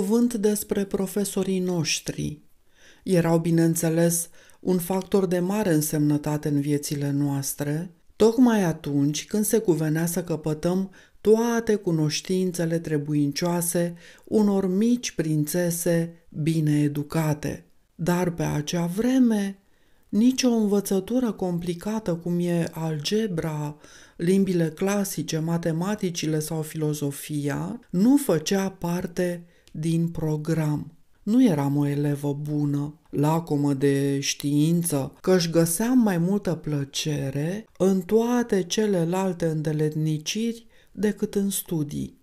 cuvânt despre profesorii noștri. Erau, bineînțeles, un factor de mare însemnătate în viețile noastre, tocmai atunci când se cuvenea să căpătăm toate cunoștințele trebuincioase unor mici prințese bine educate. Dar pe acea vreme, nicio învățătură complicată cum e algebra, limbile clasice, matematicile sau filozofia, nu făcea parte din program. Nu eram o elevă bună, lacomă de știință, că își găseam mai multă plăcere în toate celelalte îndeletniciri decât în studii.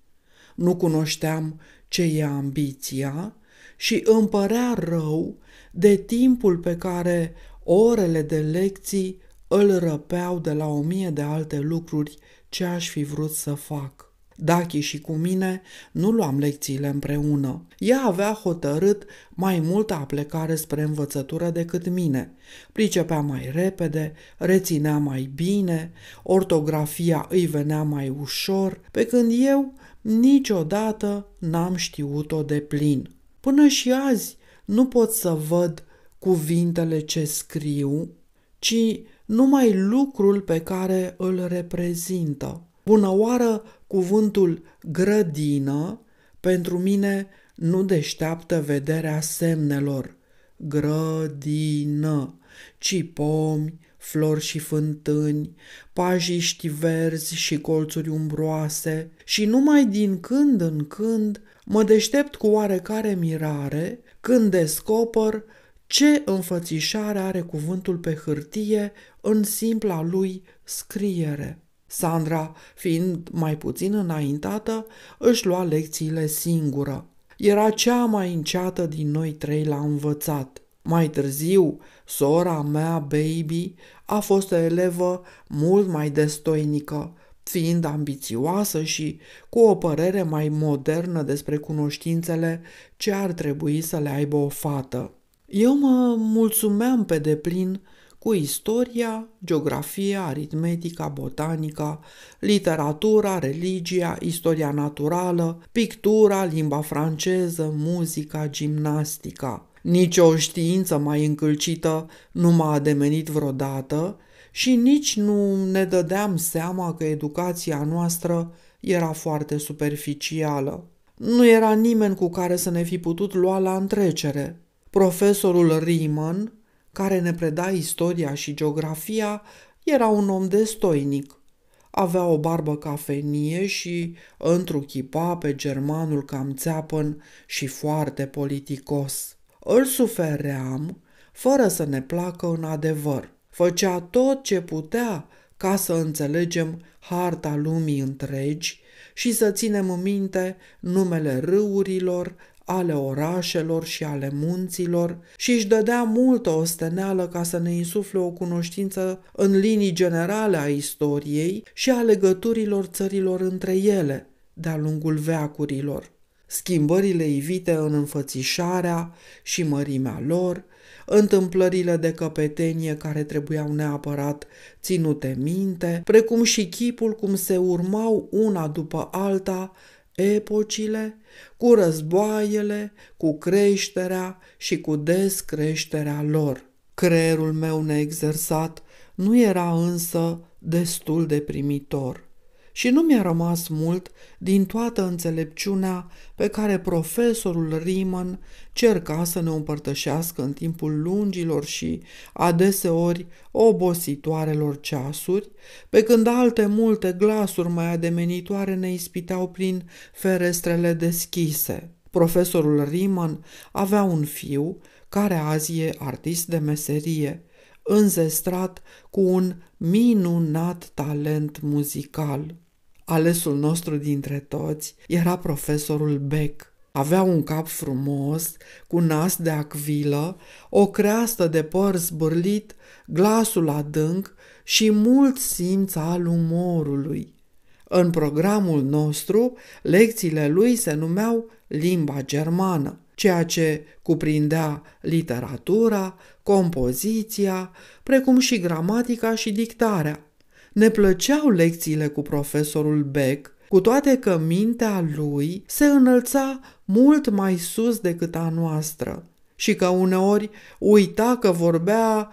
Nu cunoșteam ce e ambiția și îmi părea rău de timpul pe care orele de lecții îl răpeau de la o mie de alte lucruri ce aș fi vrut să fac. Dachi și cu mine nu luam lecțiile împreună. Ea avea hotărât mai multă aplecare spre învățătură decât mine. Pricepea mai repede, reținea mai bine, ortografia îi venea mai ușor, pe când eu niciodată n-am știut-o de plin. Până și azi nu pot să văd cuvintele ce scriu, ci numai lucrul pe care îl reprezintă. Bună oară, cuvântul grădină pentru mine nu deșteaptă vederea semnelor. Grădină, ci pomi, flori și fântâni, pajiști verzi și colțuri umbroase și numai din când în când mă deștept cu oarecare mirare când descoper ce înfățișare are cuvântul pe hârtie în simpla lui scriere. Sandra, fiind mai puțin înaintată, își lua lecțiile singură. Era cea mai înceată din noi trei la învățat. Mai târziu, sora mea, Baby, a fost o elevă mult mai destoinică, fiind ambițioasă și cu o părere mai modernă despre cunoștințele ce ar trebui să le aibă o fată. Eu mă mulțumeam pe deplin cu istoria, geografia, aritmetica, botanica, literatura, religia, istoria naturală, pictura, limba franceză, muzica, gimnastica. Nici o știință mai încălcită nu m-a ademenit vreodată și nici nu ne dădeam seama că educația noastră era foarte superficială. Nu era nimeni cu care să ne fi putut lua la întrecere. Profesorul Riemann, care ne preda istoria și geografia, era un om destoinic. Avea o barbă cafenie și întruchipa pe germanul cam țeapăn și foarte politicos. Îl sufeream fără să ne placă în adevăr. Făcea tot ce putea ca să înțelegem harta lumii întregi și să ținem minte numele râurilor, ale orașelor și ale munților și își dădea multă osteneală ca să ne insufle o cunoștință în linii generale a istoriei și a legăturilor țărilor între ele de-a lungul veacurilor. Schimbările ivite în înfățișarea și mărimea lor, întâmplările de căpetenie care trebuiau neapărat ținute minte, precum și chipul cum se urmau una după alta epocile, cu războaiele, cu creșterea și cu descreșterea lor. Creierul meu neexersat nu era însă destul de primitor și nu mi-a rămas mult din toată înțelepciunea pe care profesorul Riemann cerca să ne împărtășească în timpul lungilor și adeseori obositoarelor ceasuri, pe când alte multe glasuri mai ademenitoare ne ispiteau prin ferestrele deschise. Profesorul Riemann avea un fiu care azi e artist de meserie, înzestrat cu un minunat talent muzical. Alesul nostru dintre toți era profesorul Beck. Avea un cap frumos, cu nas de acvilă, o creastă de păr zbârlit, glasul adânc și mult simț al umorului. În programul nostru, lecțiile lui se numeau limba germană, ceea ce cuprindea literatura, compoziția, precum și gramatica și dictarea. Ne plăceau lecțiile cu profesorul Beck cu toate că mintea lui se înălța mult mai sus decât a noastră și că uneori uita că vorbea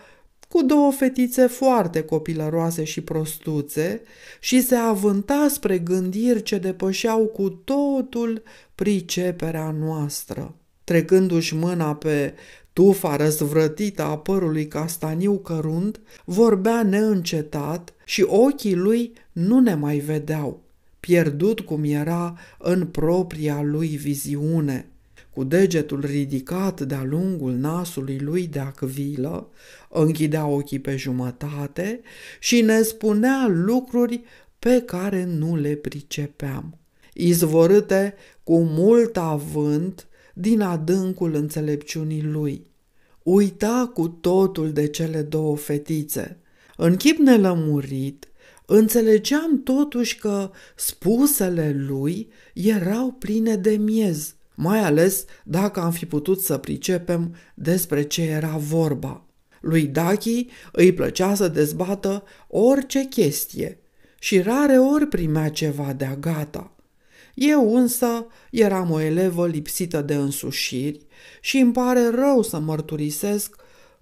cu două fetițe foarte copilăroase și prostuțe și se avânta spre gândiri ce depășeau cu totul priceperea noastră. Trecându-și mâna pe tufa răzvrătită a părului castaniu cărunt, vorbea neîncetat și ochii lui nu ne mai vedeau, pierdut cum era în propria lui viziune. Cu degetul ridicat de-a lungul nasului lui de acvilă, închidea ochii pe jumătate și ne spunea lucruri pe care nu le pricepeam. Izvorâte cu mult avânt din adâncul înțelepciunii lui. Uita cu totul de cele două fetițe. În chip nelămurit, înțelegeam totuși că spusele lui erau pline de miez, mai ales dacă am fi putut să pricepem despre ce era vorba. Lui Dachi îi plăcea să dezbată orice chestie și rare ori primea ceva de-a gata. Eu însă eram o elevă lipsită de însușiri și îmi pare rău să mărturisesc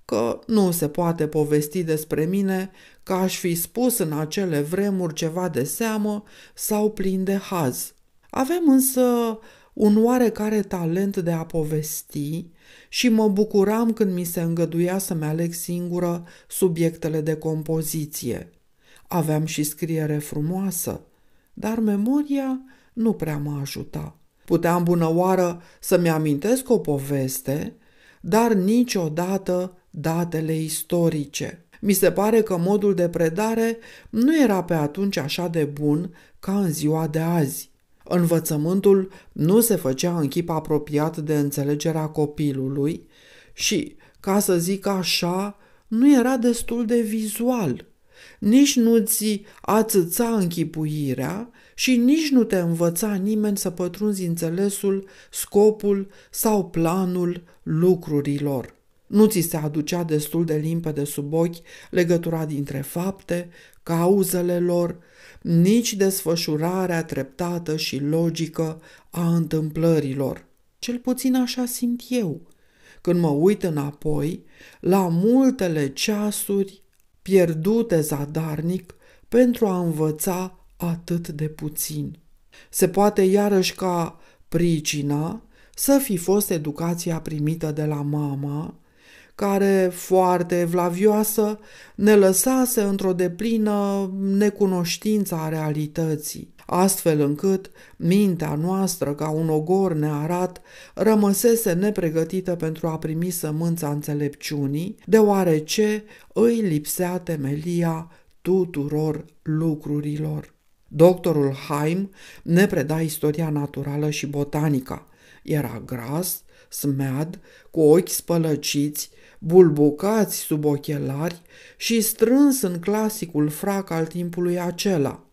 că nu se poate povesti despre mine că aș fi spus în acele vremuri ceva de seamă sau plin de haz. Avem însă un oarecare talent de a povesti și mă bucuram când mi se îngăduia să-mi aleg singură subiectele de compoziție. Aveam și scriere frumoasă, dar memoria nu prea mă ajuta. Puteam bună oară să-mi amintesc o poveste, dar niciodată datele istorice. Mi se pare că modul de predare nu era pe atunci așa de bun ca în ziua de azi. Învățământul nu se făcea în chip apropiat de înțelegerea copilului și, ca să zic așa, nu era destul de vizual. Nici nu-ți ațăța închipuirea și nici nu te învăța nimeni să pătrunzi înțelesul, scopul sau planul lucrurilor. Nu ți se aducea destul de limpede sub ochi legătura dintre fapte, cauzele lor, nici desfășurarea treptată și logică a întâmplărilor. Cel puțin așa simt eu, când mă uit înapoi la multele ceasuri pierdute zadarnic pentru a învăța atât de puțin. Se poate iarăși ca pricina să fi fost educația primită de la mama, care, foarte evlavioasă, ne lăsase într-o deplină necunoștință a realității, astfel încât mintea noastră, ca un ogor nearat, rămăsese nepregătită pentru a primi sămânța înțelepciunii, deoarece îi lipsea temelia tuturor lucrurilor. Doctorul Haim ne preda istoria naturală și botanica. Era gras, smead, cu ochi spălăciți, bulbucați sub ochelari și strâns în clasicul frac al timpului acela.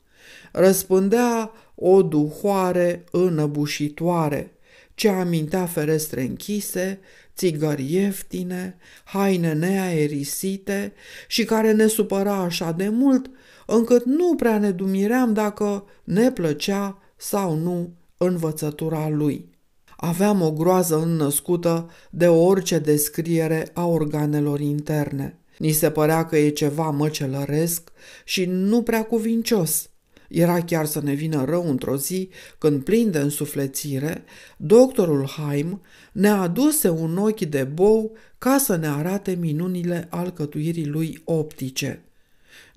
Răspândea o duhoare înăbușitoare, ce amintea ferestre închise, țigări ieftine, haine neaerisite și care ne supăra așa de mult încât nu prea ne dumiream dacă ne plăcea sau nu învățătura lui. Aveam o groază înnăscută de orice descriere a organelor interne. Ni se părea că e ceva măcelăresc și nu prea cuvincios. Era chiar să ne vină rău într-o zi când, plin de însuflețire, doctorul Haim ne aduse un ochi de bou ca să ne arate minunile alcătuirii lui optice.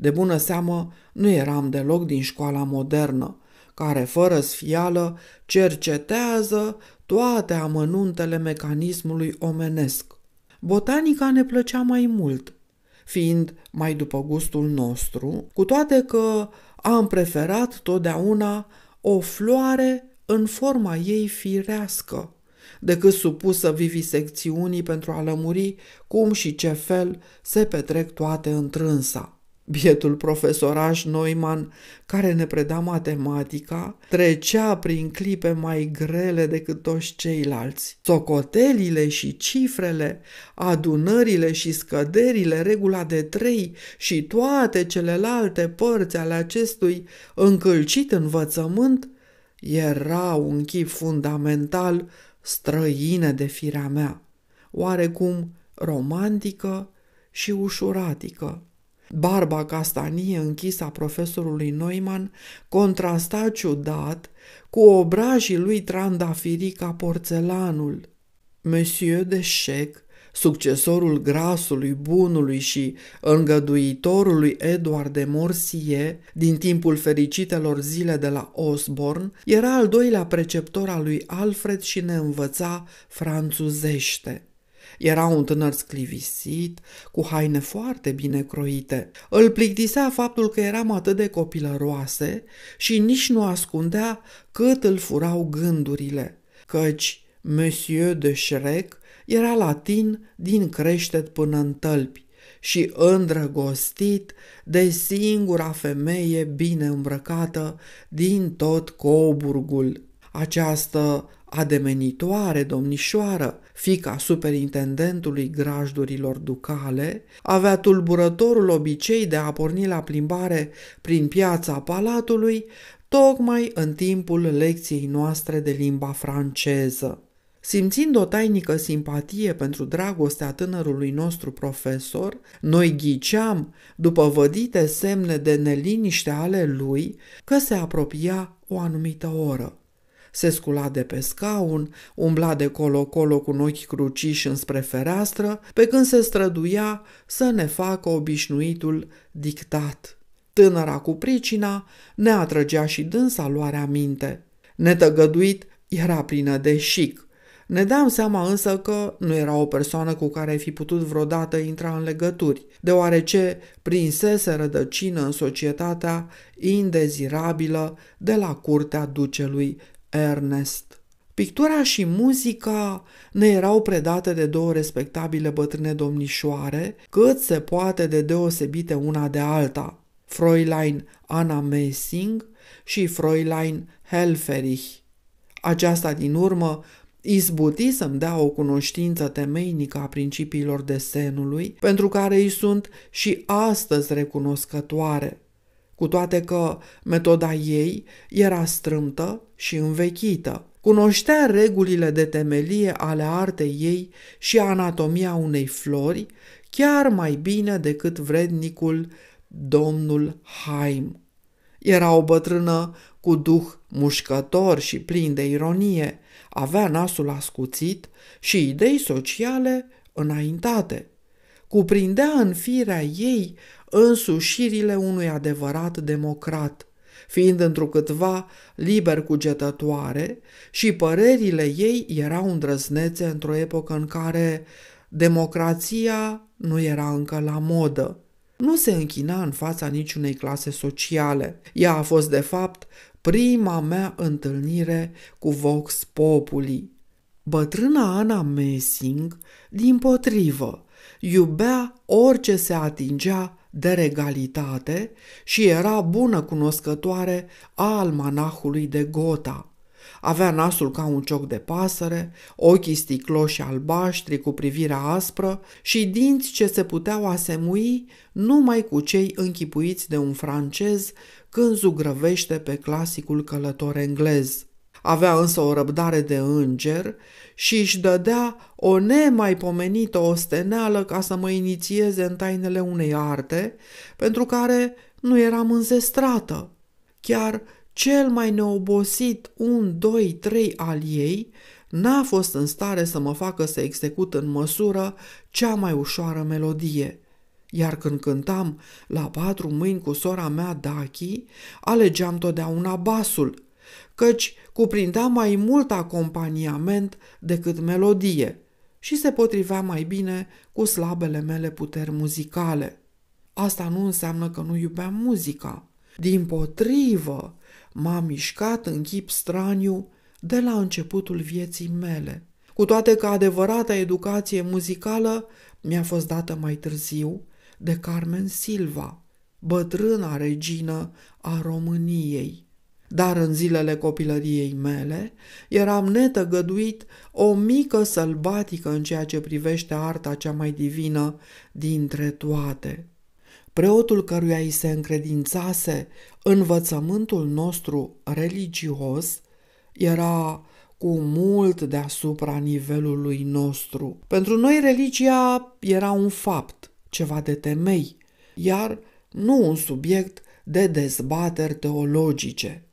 De bună seamă, nu eram deloc din școala modernă, care, fără sfială, cercetează toate amănuntele mecanismului omenesc. Botanica ne plăcea mai mult, fiind mai după gustul nostru, cu toate că am preferat totdeauna o floare în forma ei firească, decât supusă vivisecțiunii pentru a lămuri cum și ce fel se petrec toate întrânsa. Bietul profesoraș Neumann, care ne preda matematica, trecea prin clipe mai grele decât toți ceilalți. Socotelile și cifrele, adunările și scăderile, regula de trei și toate celelalte părți ale acestui încălcit învățământ era un chip fundamental străine de firea mea, oarecum romantică și ușuratică. Barba castanie închisă a profesorului Neumann contrasta ciudat cu obrajii lui trandafirii ca porțelanul. Monsieur de Chec, succesorul grasului, bunului și îngăduitorului Eduard de Morsie din timpul fericitelor zile de la Osborne, era al doilea preceptor al lui Alfred și ne învăța franțuzește. Era un tânăr sclivisit, cu haine foarte bine croite. Îl plictisea faptul că eram atât de copilăroase și nici nu ascundea cât îl furau gândurile, căci Monsieur de Shrek era latin din creștet până în tălpi și îndrăgostit de singura femeie bine îmbrăcată din tot Coburgul. Această ademenitoare domnișoară, fica superintendentului grajdurilor ducale, avea tulburătorul obicei de a porni la plimbare prin piața palatului, tocmai în timpul lecției noastre de limba franceză. Simțind o tainică simpatie pentru dragostea tânărului nostru profesor, noi ghiceam, după vădite semne de neliniște ale lui, că se apropia o anumită oră se scula de pe scaun, umbla de colo-colo cu ochi cruciși înspre fereastră, pe când se străduia să ne facă obișnuitul dictat. Tânăra cu pricina ne atrăgea și dânsa luarea minte. Netăgăduit era plină de șic. Ne dam seama însă că nu era o persoană cu care ai fi putut vreodată intra în legături, deoarece prinsese rădăcină în societatea indezirabilă de la curtea ducelui Ernest. Pictura și muzica ne erau predate de două respectabile bătrâne domnișoare, cât se poate de deosebite una de alta, Fräulein Anna Messing și Fräulein Helferich. Aceasta din urmă izbuti să-mi dea o cunoștință temeinică a principiilor desenului, pentru care îi sunt și astăzi recunoscătoare cu toate că metoda ei era strâmtă și învechită. Cunoștea regulile de temelie ale artei ei și anatomia unei flori chiar mai bine decât vrednicul domnul Haim. Era o bătrână cu duh mușcător și plin de ironie, avea nasul ascuțit și idei sociale înaintate. Cuprindea în firea ei însușirile unui adevărat democrat, fiind întrucâtva liber cugetătoare și părerile ei erau îndrăznețe într-o epocă în care democrația nu era încă la modă. Nu se închina în fața niciunei clase sociale. Ea a fost, de fapt, prima mea întâlnire cu Vox Populi. Bătrâna Ana Messing, din potrivă, iubea orice se atingea de regalitate și era bună cunoscătoare a almanahului de Gota. Avea nasul ca un cioc de pasăre, ochii sticloși albaștri cu privirea aspră și dinți ce se puteau asemui numai cu cei închipuiți de un francez când zugrăvește pe clasicul călător englez. Avea însă o răbdare de înger și își dădea o nemaipomenită osteneală ca să mă inițieze în tainele unei arte, pentru care nu eram înzestrată. Chiar cel mai neobosit un, doi, trei al ei n-a fost în stare să mă facă să execut în măsură cea mai ușoară melodie. Iar când cântam la patru mâini cu sora mea Dachi, alegeam totdeauna basul, căci cuprindea mai mult acompaniament decât melodie și se potrivea mai bine cu slabele mele puteri muzicale. Asta nu înseamnă că nu iubeam muzica. Din potrivă, m-a mișcat în chip straniu de la începutul vieții mele. Cu toate că adevărata educație muzicală mi-a fost dată mai târziu de Carmen Silva, bătrâna regină a României dar în zilele copilăriei mele eram netăgăduit o mică sălbatică în ceea ce privește arta cea mai divină dintre toate. Preotul căruia îi se încredințase învățământul nostru religios era cu mult deasupra nivelului nostru. Pentru noi religia era un fapt, ceva de temei, iar nu un subiect de dezbateri teologice.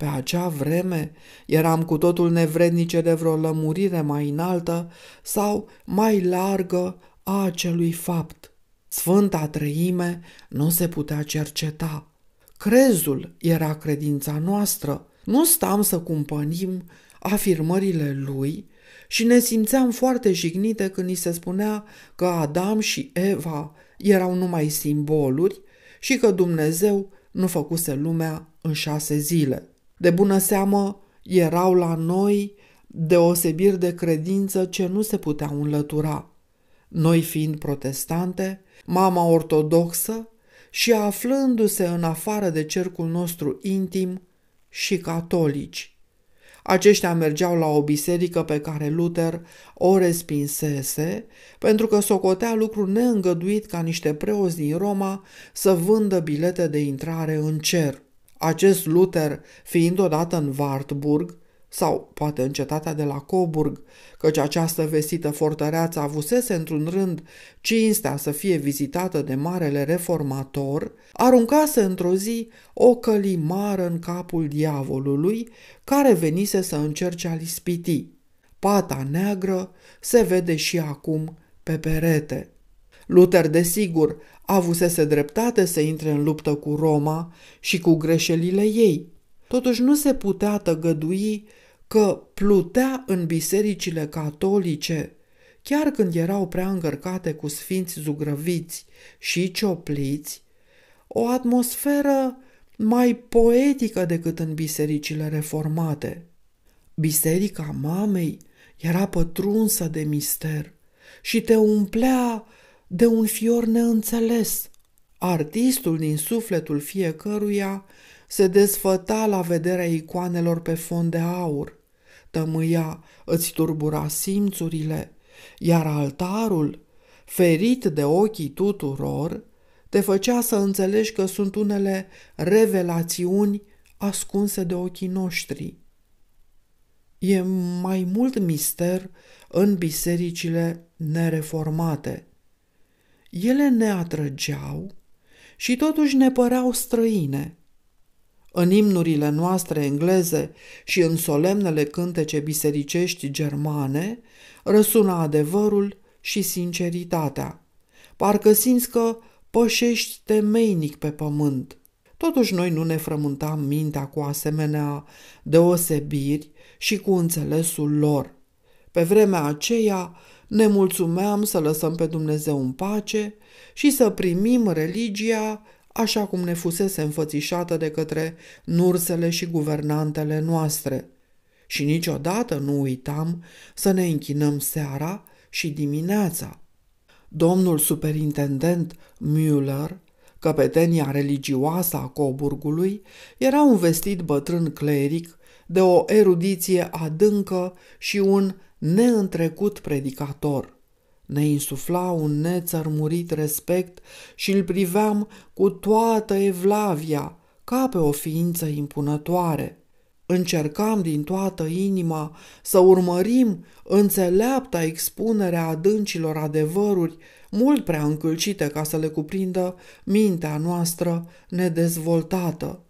Pe acea vreme eram cu totul nevrednice de vreo lămurire mai înaltă sau mai largă a acelui fapt. Sfânta Treime nu se putea cerceta. Crezul era credința noastră. Nu stam să cumpănim afirmările lui și ne simțeam foarte jignite când ni se spunea că Adam și Eva erau numai simboluri și că Dumnezeu nu făcuse lumea în șase zile. De bună seamă erau la noi deosebiri de credință ce nu se puteau înlătura. Noi fiind protestante, mama ortodoxă și aflându-se în afară de cercul nostru intim și catolici. Aceștia mergeau la o biserică pe care Luther o respinsese pentru că socotea lucru neîngăduit ca niște preoți din Roma să vândă bilete de intrare în cer. Acest Luther, fiind odată în Wartburg, sau poate în cetatea de la Coburg, căci această vestită fortăreață avusese într-un rând cinstea să fie vizitată de marele reformator, aruncase într-o zi o călimară în capul diavolului, care venise să încerce a lispiti. Pata neagră se vede și acum pe perete. Luther, desigur, avusese dreptate să intre în luptă cu Roma și cu greșelile ei. Totuși nu se putea tăgădui că plutea în bisericile catolice, chiar când erau prea încărcate cu sfinți zugrăviți și ciopliți, o atmosferă mai poetică decât în bisericile reformate. Biserica mamei era pătrunsă de mister și te umplea de un fior neînțeles. Artistul din sufletul fiecăruia se desfăta la vederea icoanelor pe fond de aur. Tămâia îți turbura simțurile, iar altarul, ferit de ochii tuturor, te făcea să înțelegi că sunt unele revelațiuni ascunse de ochii noștri. E mai mult mister în bisericile nereformate. Ele ne atrăgeau și totuși ne păreau străine. În imnurile noastre engleze și în solemnele cântece bisericești germane răsuna adevărul și sinceritatea. Parcă simți că pășești temeinic pe pământ. Totuși noi nu ne frământam mintea cu asemenea deosebiri și cu înțelesul lor. Pe vremea aceea ne mulțumeam să lăsăm pe Dumnezeu în pace și să primim religia așa cum ne fusese înfățișată de către nursele și guvernantele noastre. Și niciodată nu uitam să ne închinăm seara și dimineața. Domnul superintendent Müller, căpetenia religioasă a Coburgului, era un vestit bătrân cleric de o erudiție adâncă și un neîntrecut predicator. Ne insufla un nețărmurit respect și îl priveam cu toată evlavia, ca pe o ființă impunătoare. Încercam din toată inima să urmărim înțeleapta expunerea adâncilor adevăruri mult prea încălcite ca să le cuprindă mintea noastră nedezvoltată.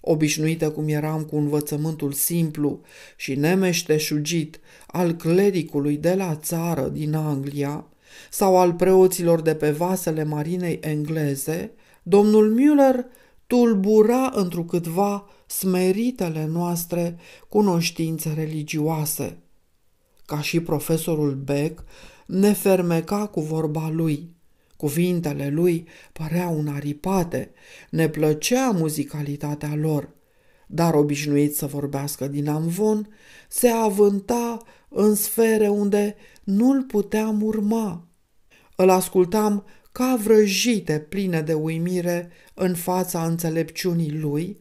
Obișnuită cum eram cu învățământul simplu și nemeșteșugit al clericului de la țară din Anglia sau al preoților de pe vasele marinei engleze, domnul Müller tulbura întrucâtva smeritele noastre cunoștințe religioase. Ca și profesorul Beck, ne fermeca cu vorba lui. Cuvintele lui păreau unaripate, ne plăcea muzicalitatea lor, dar obișnuit să vorbească din amvon, se avânta în sfere unde nu-l puteam urma. Îl ascultam ca vrăjite pline de uimire în fața înțelepciunii lui,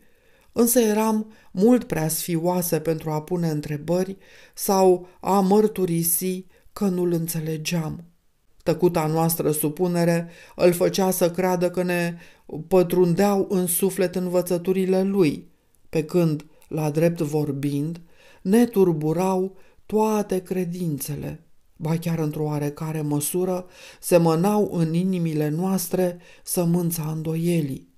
însă eram mult prea sfioase pentru a pune întrebări sau a mărturisi că nu-l înțelegeam. Tăcuta noastră supunere îl făcea să creadă că ne pătrundeau în suflet învățăturile lui, pe când, la drept vorbind, ne turburau toate credințele, ba chiar într-o oarecare măsură semănau în inimile noastre sămânța îndoielii.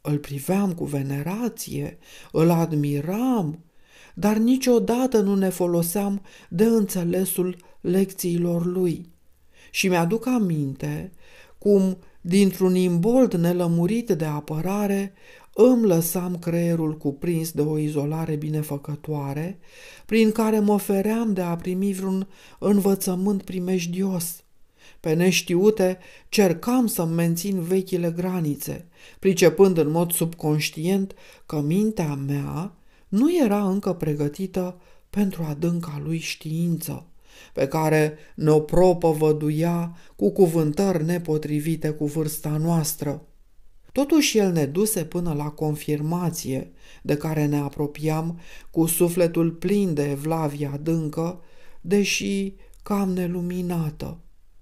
Îl priveam cu venerație, îl admiram, dar niciodată nu ne foloseam de înțelesul lecțiilor lui. Și mi-aduc aminte cum, dintr-un imbold nelămurit de apărare, îmi lăsam creierul cuprins de o izolare binefăcătoare, prin care mă feream de a primi vreun învățământ primejdios. Pe neștiute, cercam să-mi mențin vechile granițe, pricepând în mod subconștient că mintea mea nu era încă pregătită pentru adânca lui știință, pe care ne-o propovăduia cu cuvântări nepotrivite cu vârsta noastră. Totuși el ne duse până la confirmație, de care ne apropiam cu sufletul plin de evlavie adâncă, deși cam neluminată.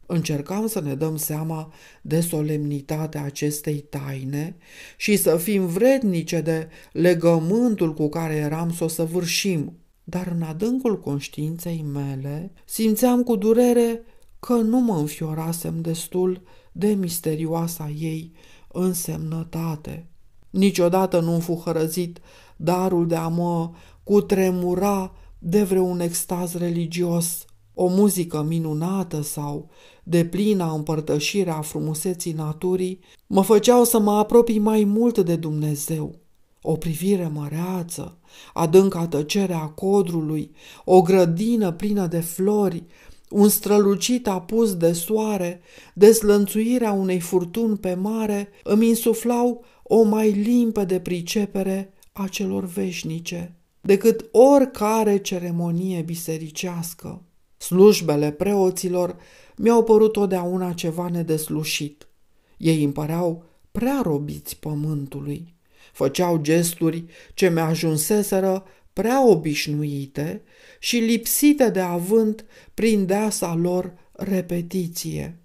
Încercam să ne dăm seama de solemnitatea acestei taine și să fim vrednice de legământul cu care eram să o săvârșim. Dar în adâncul conștiinței mele simțeam cu durere că nu mă înfiorasem destul de misterioasa ei însemnătate. Niciodată nu-mi fu hărăzit darul de a mă cutremura de vreun extaz religios, o muzică minunată sau de plină împărtășire a frumuseții naturii, mă făceau să mă apropii mai mult de Dumnezeu. O privire măreață, adânca tăcere a codrului, o grădină plină de flori, un strălucit apus de soare, deslănțuirea unei furtuni pe mare, îmi insuflau o mai limpede pricepere a celor veșnice decât oricare ceremonie bisericească. Slujbele preoților mi-au părut totdeauna ceva nedeslușit. Ei îmi păreau prea robiți pământului. Făceau gesturi ce mi-ajunseseră prea obișnuite și lipsite de avânt prin deasa lor repetiție.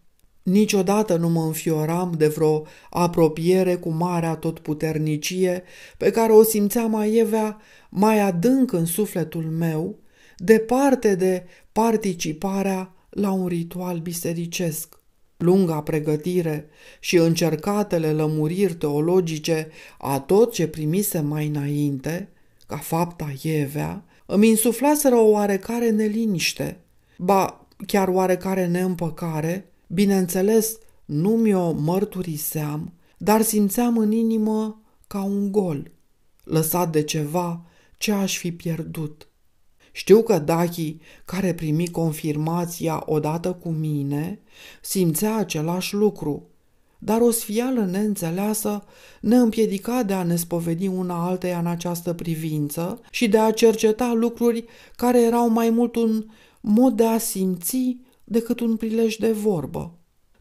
Niciodată nu mă înfioram de vreo apropiere cu marea totputernicie pe care o simțeam aievea mai adânc în sufletul meu, departe de participarea la un ritual bisericesc. Lunga pregătire și încercatele lămuriri teologice a tot ce primise mai înainte, ca fapta Ievea, îmi insuflaseră o oarecare neliniște, ba chiar oarecare neîmpăcare, bineînțeles, nu mi-o mărturiseam, dar simțeam în inimă ca un gol, lăsat de ceva ce aș fi pierdut. Știu că Dachi, care primi confirmația odată cu mine, simțea același lucru, dar o sfială neînțeleasă ne împiedica de a ne spovedi una alteia în această privință și de a cerceta lucruri care erau mai mult un mod de a simți decât un prilej de vorbă.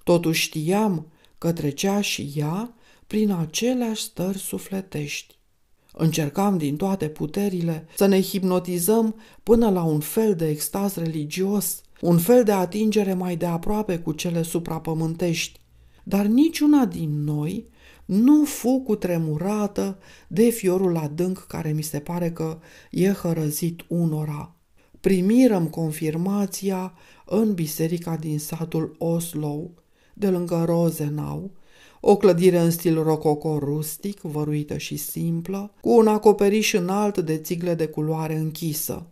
Totuși știam că trecea și ea prin aceleași stări sufletești. Încercam din toate puterile să ne hipnotizăm până la un fel de extaz religios, un fel de atingere mai de aproape cu cele suprapământești, dar niciuna din noi nu fu cutremurată de fiorul adânc care mi se pare că e hărăzit unora. Primirăm confirmația în biserica din satul Oslo, de lângă Rosenau, o clădire în stil rococo rustic, văruită și simplă, cu un acoperiș înalt de țigle de culoare închisă.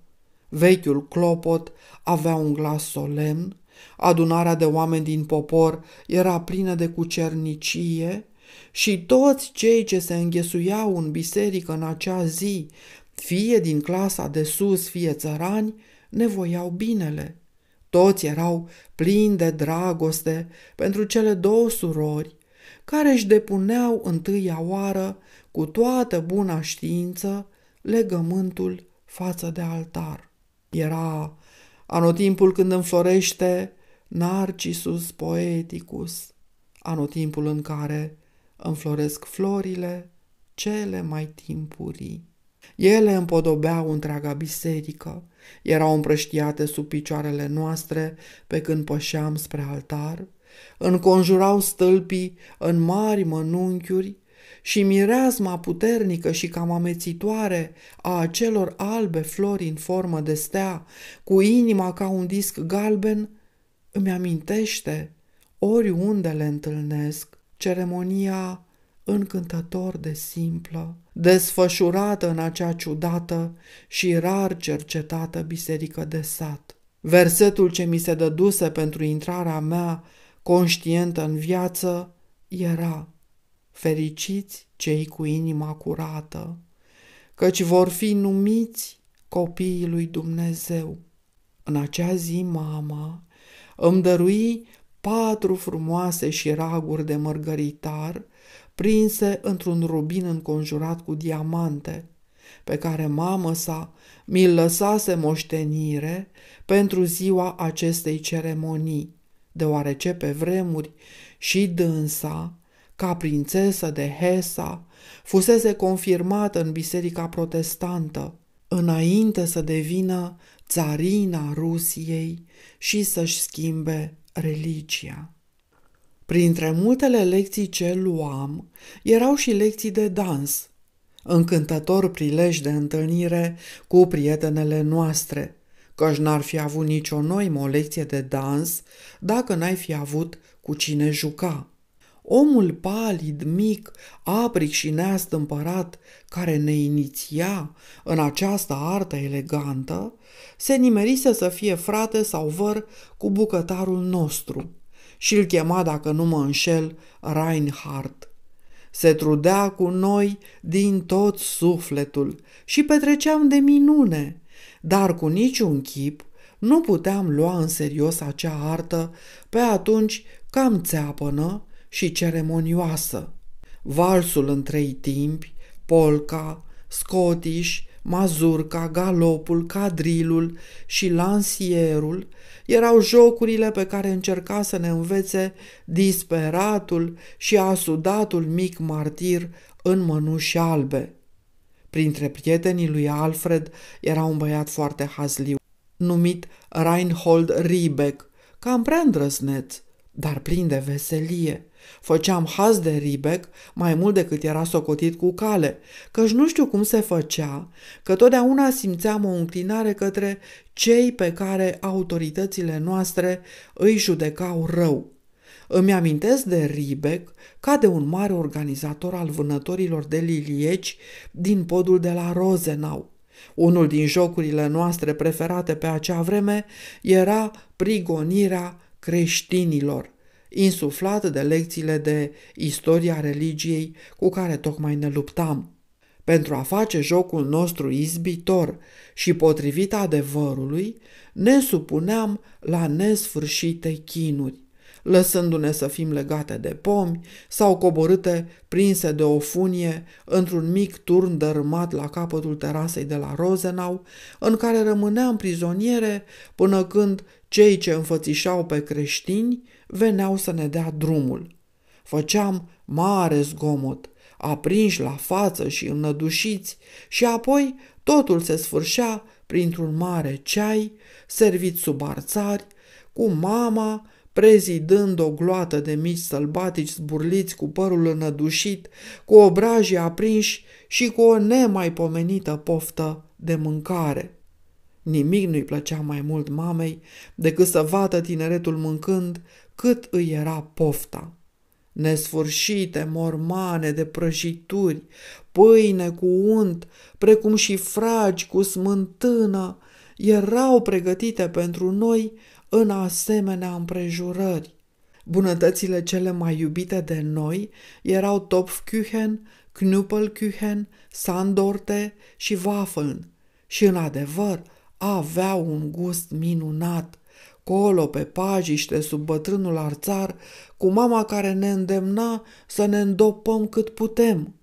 Vechiul clopot avea un glas solemn, adunarea de oameni din popor era plină de cucernicie și toți cei ce se înghesuiau în biserică în acea zi, fie din clasa de sus, fie țărani, nevoiau binele. Toți erau plini de dragoste pentru cele două surori care își depuneau întâia oară cu toată buna știință legământul față de altar. Era anotimpul când înflorește Narcissus poeticus, anotimpul în care înfloresc florile cele mai timpurii. Ele împodobeau întreaga biserică, erau împrăștiate sub picioarele noastre pe când pășeam spre altar, înconjurau stâlpii în mari mănunchiuri și mireasma puternică și cam amețitoare a acelor albe flori în formă de stea, cu inima ca un disc galben, îmi amintește, oriunde le întâlnesc, ceremonia încântător de simplă, desfășurată în acea ciudată și rar cercetată biserică de sat. Versetul ce mi se dăduse pentru intrarea mea conștientă în viață era Fericiți cei cu inima curată, căci vor fi numiți copiii lui Dumnezeu. În acea zi, mama îmi dărui patru frumoase șiraguri de mărgăritar prinse într-un rubin înconjurat cu diamante, pe care mamă sa mi-l lăsase moștenire pentru ziua acestei ceremonii, deoarece pe vremuri și dânsa, ca prințesă de Hesa, fusese confirmată în biserica protestantă, înainte să devină țarina Rusiei și să-și schimbe religia. Printre multele lecții ce luam, erau și lecții de dans, încântător prilej de întâlnire cu prietenele noastre, căci n-ar fi avut nicio noimă o lecție de dans dacă n-ai fi avut cu cine juca. Omul palid, mic, apric și neastâmpărat, care ne iniția în această artă elegantă, se nimerise să fie frate sau văr cu bucătarul nostru și îl chema, dacă nu mă înșel, Reinhardt. Se trudea cu noi din tot sufletul și petreceam de minune, dar cu niciun chip nu puteam lua în serios acea artă pe atunci cam țeapănă și ceremonioasă. Valsul în trei timpi, polca, scotiș, mazurca, galopul, cadrilul și lansierul erau jocurile pe care încerca să ne învețe disperatul și asudatul mic martir în mănuși albe. Printre prietenii lui Alfred era un băiat foarte hazliu, numit Reinhold Riebeck, cam prea îndrăzneț, dar plin de veselie. Făceam haz de Ribec mai mult decât era socotit cu cale, căci nu știu cum se făcea, că totdeauna simțeam o înclinare către cei pe care autoritățile noastre îi judecau rău. Îmi amintesc de Ribec ca de un mare organizator al vânătorilor de lilieci din podul de la Rozenau. Unul din jocurile noastre preferate pe acea vreme era prigonirea creștinilor insuflat de lecțiile de istoria religiei cu care tocmai ne luptam. Pentru a face jocul nostru izbitor și potrivit adevărului, ne supuneam la nesfârșite chinuri, lăsându-ne să fim legate de pomi sau coborâte prinse de o funie într-un mic turn dărâmat la capătul terasei de la Rozenau, în care rămâneam prizoniere până când cei ce înfățișau pe creștini veneau să ne dea drumul. Făceam mare zgomot, aprinși la față și înnădușiți, și apoi totul se sfârșea printr-un mare ceai, servit sub arțari, cu mama prezidând o gloată de mici sălbatici zburliți cu părul înădușit, cu obrajii aprinși și cu o nemaipomenită poftă de mâncare. Nimic nu-i plăcea mai mult mamei decât să vadă tineretul mâncând cât îi era pofta. Nesfârșite mormane de prăjituri, pâine cu unt, precum și fragi cu smântână, erau pregătite pentru noi în asemenea împrejurări. Bunătățile cele mai iubite de noi erau Topfküchen, Knüppelküchen, Sandorte și Waffeln și, în adevăr, aveau un gust minunat, colo pe pajiște sub bătrânul arțar, cu mama care ne îndemna să ne îndopăm cât putem.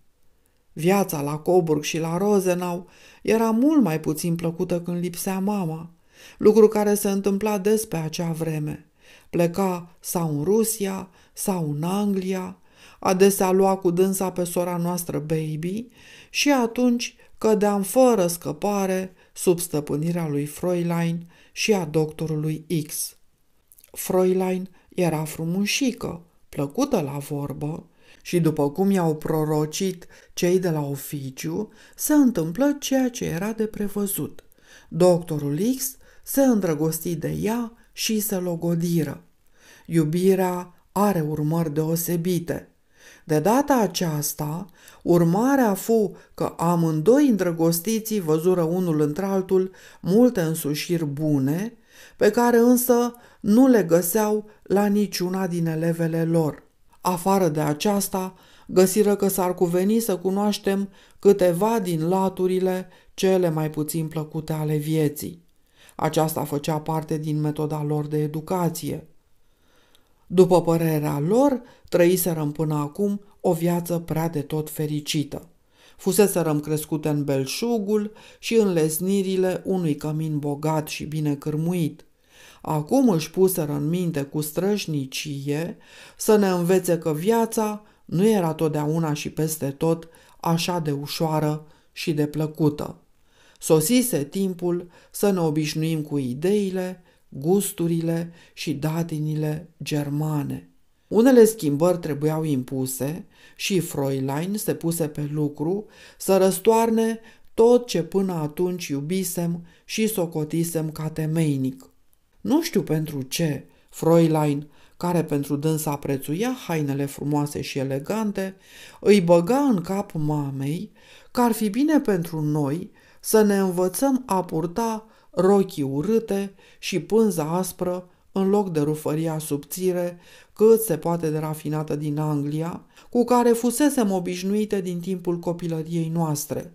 Viața la Coburg și la Rozenau era mult mai puțin plăcută când lipsea mama, lucru care se întâmpla des pe acea vreme. Pleca sau în Rusia sau în Anglia, adesea lua cu dânsa pe sora noastră baby și atunci cădeam fără scăpare sub stăpânirea lui Fräulein și a doctorului X. Fräulein era frumușică, plăcută la vorbă Și după cum i-au prorocit cei de la oficiu, se întâmplă ceea ce era de prevăzut. Doctorul X se îndrăgosti de ea și se logodiră. Iubirea are urmări deosebite. De data aceasta, urmarea fu că amândoi îndrăgostiții văzură unul într-altul multe însușiri bune, pe care însă nu le găseau la niciuna din elevele lor. Afară de aceasta, găsiră că s-ar cuveni să cunoaștem câteva din laturile cele mai puțin plăcute ale vieții. Aceasta făcea parte din metoda lor de educație. După părerea lor, trăiserăm până acum o viață prea de tot fericită. Fuseserăm crescute în belșugul și în lesnirile unui cămin bogat și bine cârmuit. Acum își puseră în minte cu strășnicie să ne învețe că viața nu era totdeauna și peste tot așa de ușoară și de plăcută. Sosise timpul să ne obișnuim cu ideile, gusturile și datinile germane. Unele schimbări trebuiau impuse și Fräulein se puse pe lucru să răstoarne tot ce până atunci iubisem și socotisem ca temeinic. Nu știu pentru ce Fräulein, care pentru dânsa prețuia hainele frumoase și elegante, îi băga în cap mamei că ar fi bine pentru noi să ne învățăm a purta rochii urâte și pânza aspră în loc de rufăria subțire cât se poate de rafinată din Anglia, cu care fusesem obișnuite din timpul copilăriei noastre.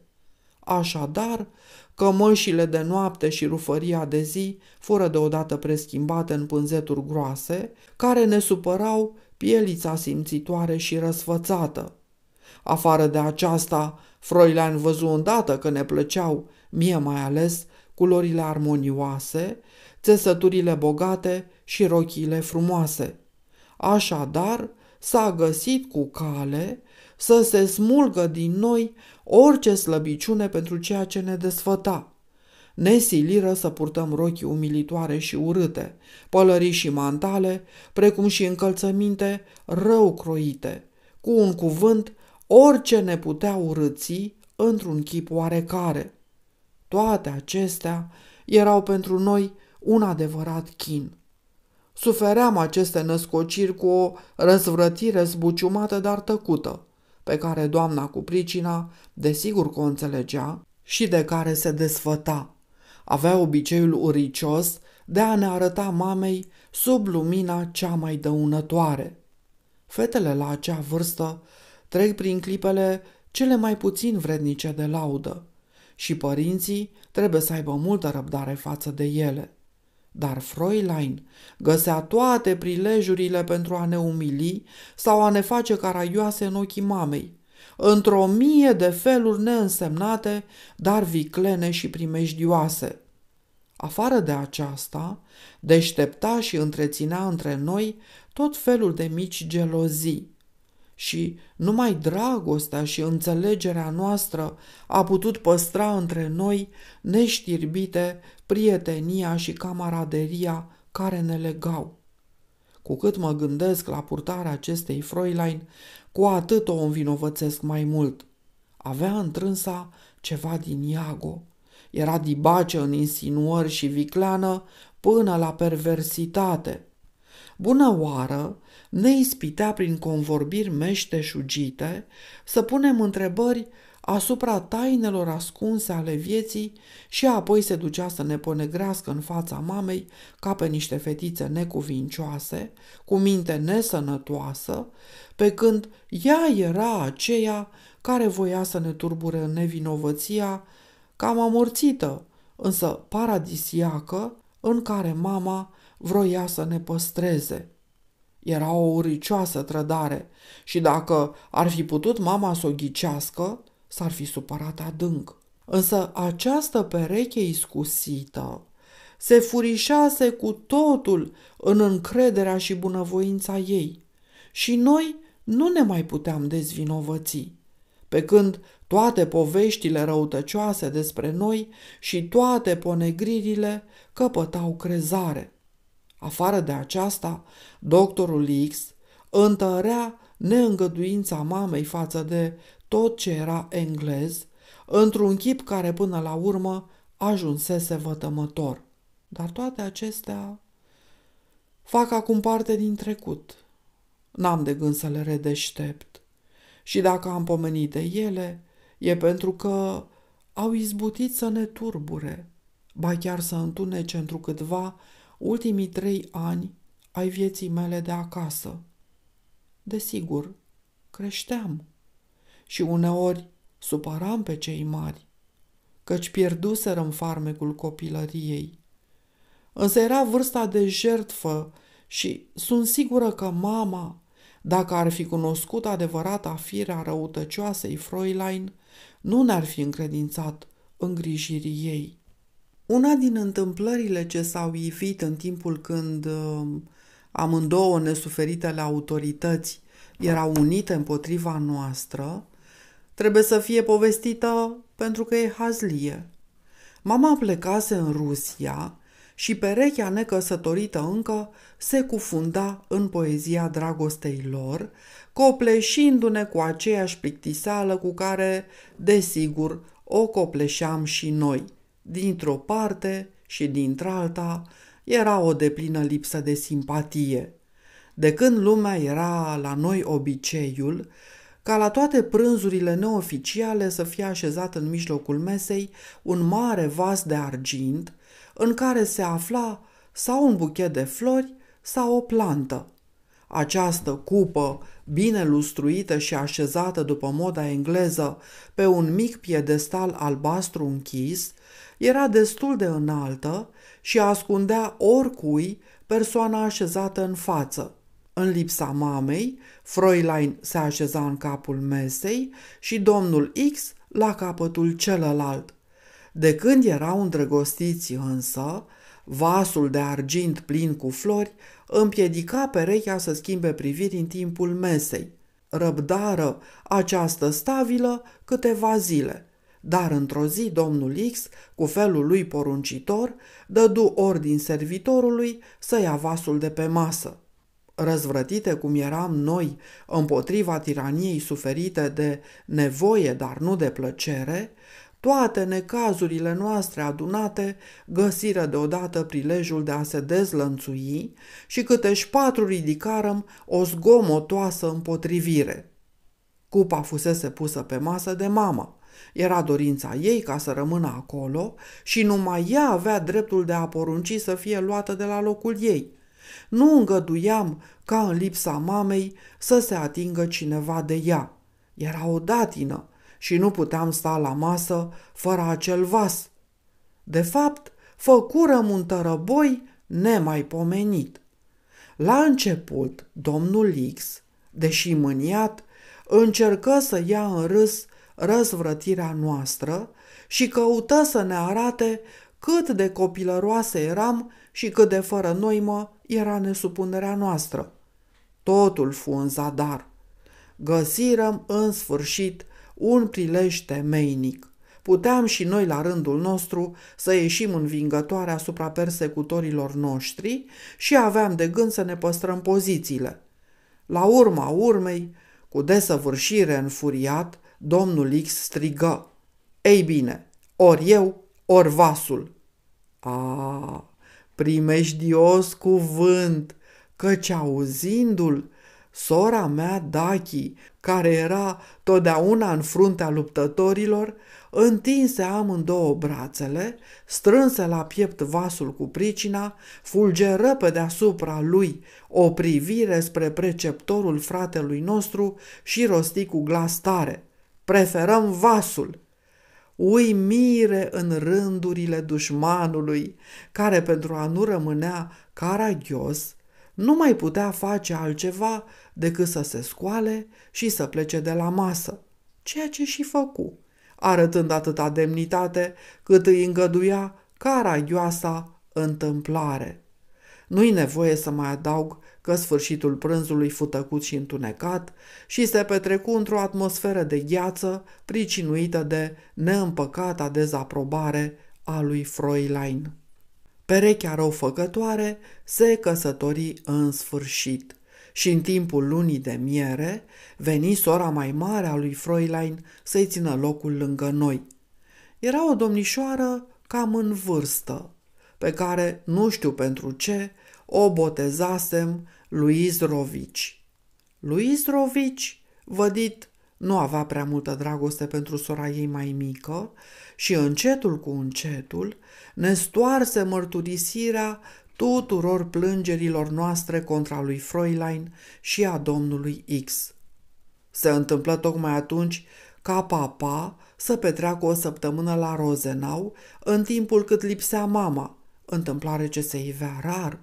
Așadar, cămășile de noapte și rufăria de zi fură deodată preschimbate în pânzeturi groase, care ne supărau pielița simțitoare și răsfățată. Afară de aceasta, Froilan văzu îndată că ne plăceau, mie mai ales, culorile armonioase, țesăturile bogate și rochiile frumoase. Așadar, s-a găsit cu cale să se smulgă din noi orice slăbiciune pentru ceea ce ne desfăta. Ne siliră să purtăm rochii umilitoare și urâte, pălării și mantale, precum și încălțăminte rău croite. Cu un cuvânt, orice ne putea urâți într-un chip oarecare. Toate acestea erau pentru noi un adevărat chin. Sufeream aceste născociri cu o răzvrătire zbuciumată, dar tăcută, pe care doamna cu pricina, desigur că o înțelegea și de care se desfăta. Avea obiceiul uricios de a ne arăta mamei sub lumina cea mai dăunătoare. Fetele la acea vârstă trec prin clipele cele mai puțin vrednice de laudă și părinții trebuie să aibă multă răbdare față de ele. Dar Fräulein găsea toate prilejurile pentru a ne umili sau a ne face caraioase în ochii mamei, într-o mie de feluri neînsemnate, dar viclene și primejdioase. Afară de aceasta, deștepta și întreținea între noi tot felul de mici gelozii, și numai dragostea și înțelegerea noastră a putut păstra între noi neștirbite prietenia și camaraderia care ne legau. Cu cât mă gândesc la purtarea acestei Fräulein, cu atât o învinovățesc mai mult. Avea întrânsa ceva din Iago. Era dibace în insinuări și vicleană până la perversitate. Bună oară, ne ispitea prin convorbiri meșteșugite să punem întrebări asupra tainelor ascunse ale vieții și apoi se ducea să ne ponegrească în fața mamei ca pe niște fetițe necuvincioase, cu minte nesănătoasă, pe când ea era aceea care voia să ne turbure în nevinovăția cam amorțită, însă paradisiacă, în care mama vroia să ne păstreze. Era o uricioasă trădare și dacă ar fi putut mama să o ghicească, s-ar fi supărat adânc. Însă această pereche iscusită se furișase cu totul în încrederea și bunăvoința ei și noi nu ne mai puteam dezvinovăți, pe când toate poveștile răutăcioase despre noi și toate ponegririle căpătau crezare. Afară de aceasta, doctorul X întărea neîngăduința mamei față de tot ce era englez, într-un chip care până la urmă ajunsese vătămător. Dar toate acestea fac acum parte din trecut. N-am de gând să le redeștept. Și dacă am pomenit de ele, e pentru că au izbutit să ne turbure, ba chiar să întunece într câtva ultimii trei ani ai vieții mele de acasă. Desigur, creșteam și uneori supăram pe cei mari, căci pierduseră în farmecul copilăriei. Însă era vârsta de jertfă și sunt sigură că mama, dacă ar fi cunoscut adevărata firea răutăcioasei Fräulein, nu ne-ar fi încredințat îngrijirii ei. Una din întâmplările ce s-au ivit în timpul când uh, amândouă nesuferitele autorități erau unite împotriva noastră, trebuie să fie povestită pentru că e hazlie. Mama plecase în Rusia și perechea necăsătorită încă se cufunda în poezia dragostei lor, copleșindu-ne cu aceeași plictiseală cu care, desigur, o copleșeam și noi. Dintr-o parte și dintr-alta era o deplină lipsă de simpatie. De când lumea era la noi obiceiul, ca la toate prânzurile neoficiale să fie așezat în mijlocul mesei un mare vas de argint, în care se afla sau un buchet de flori sau o plantă. Această cupă, bine lustruită și așezată după moda engleză pe un mic piedestal albastru închis, era destul de înaltă și ascundea oricui persoana așezată în față. În lipsa mamei, Fräulein se așeza în capul mesei și domnul X la capătul celălalt. De când erau îndrăgostiți însă, vasul de argint plin cu flori împiedica perechea să schimbe priviri în timpul mesei. Răbdară această stabilă câteva zile, dar într-o zi domnul X, cu felul lui poruncitor, dădu ordin servitorului să ia vasul de pe masă. Răzvrătite cum eram noi împotriva tiraniei suferite de nevoie, dar nu de plăcere, toate necazurile noastre adunate găsiră deodată prilejul de a se dezlănțui și câteși patru ridicarăm o zgomotoasă împotrivire. Cupa fusese pusă pe masă de mama. Era dorința ei ca să rămână acolo și numai ea avea dreptul de a porunci să fie luată de la locul ei. Nu îngăduiam ca în lipsa mamei să se atingă cineva de ea. Era o datină și nu puteam sta la masă fără acel vas. De fapt, făcurăm un tărăboi nemaipomenit. La început, domnul X, deși mâniat, încercă să ia în râs răzvrătirea noastră și căută să ne arate cât de copilăroase eram și cât de fără noimă era nesupunerea noastră. Totul fu în zadar. Găsirăm în sfârșit un prilej temeinic. Puteam și noi la rândul nostru să ieșim învingătoare asupra persecutorilor noștri și aveam de gând să ne păstrăm pozițiile. La urma urmei, cu desăvârșire înfuriat, domnul X strigă. Ei bine, ori eu, ori vasul. A, primejdios cuvânt, căci auzindu-l, Sora mea, Dachi, care era totdeauna în fruntea luptătorilor, întinse amândouă brațele, strânse la piept vasul cu pricina, fulgeră pe deasupra lui o privire spre preceptorul fratelui nostru și rosti cu glas tare. Preferăm vasul! Uimire în rândurile dușmanului, care pentru a nu rămânea caragios, nu mai putea face altceva decât să se scoale și să plece de la masă, ceea ce și făcu, arătând atâta demnitate cât îi îngăduia caragioasa întâmplare. Nu-i nevoie să mai adaug că sfârșitul prânzului fu tăcut și întunecat și se petrecu într-o atmosferă de gheață pricinuită de neîmpăcata dezaprobare a lui Fräulein. Perechea răufăcătoare se căsători în sfârșit Și în timpul lunii de miere, veni sora mai mare a lui Fräulein să-i țină locul lângă noi. Era o domnișoară cam în vârstă, pe care, nu știu pentru ce, o botezasem Luiz Rovici. Luiz Rovici, vădit, nu avea prea multă dragoste pentru sora ei mai mică și încetul cu încetul ne stoarse mărturisirea tuturor plângerilor noastre contra lui Fräulein și a domnului X. Se întâmplă tocmai atunci ca papa să petreacă o săptămână la Rozenau în timpul cât lipsea mama, întâmplare ce se ivea rar.